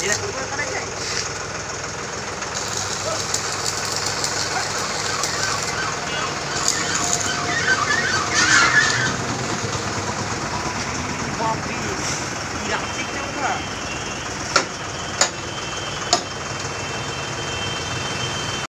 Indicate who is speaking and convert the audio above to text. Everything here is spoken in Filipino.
Speaker 1: Wapiti.